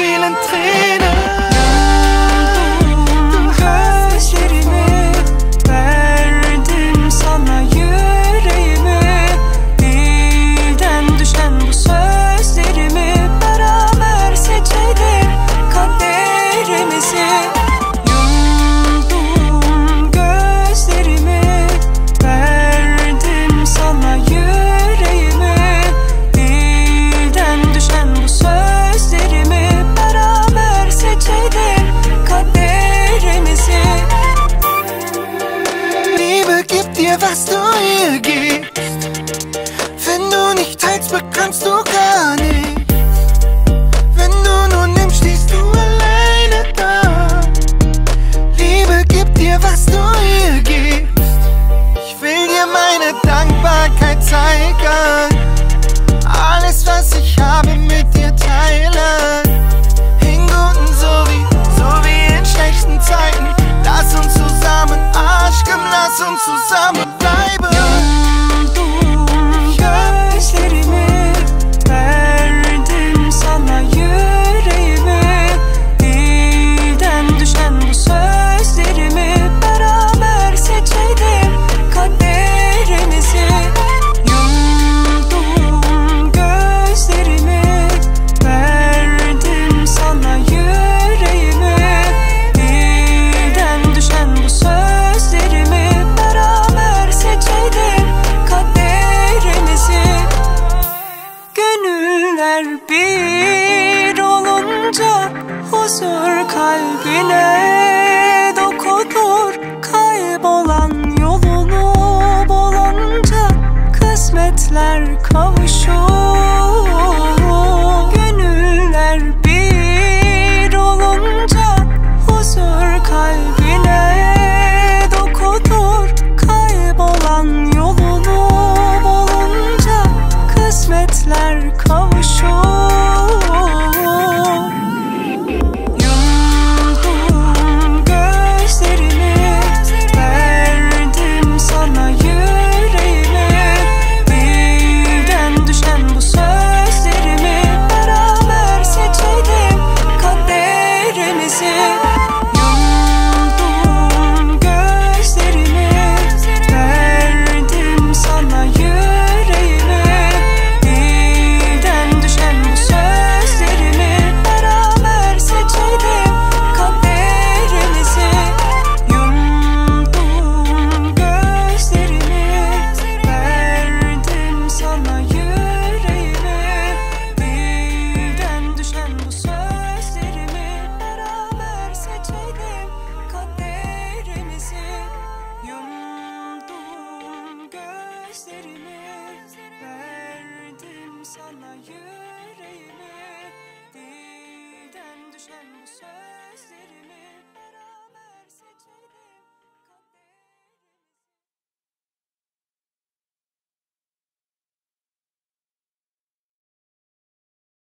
feeling things mir, was du hier gibst. Wenn du nicht teilst, bekommst du gar nichts. sor kalbine. I'm sad now you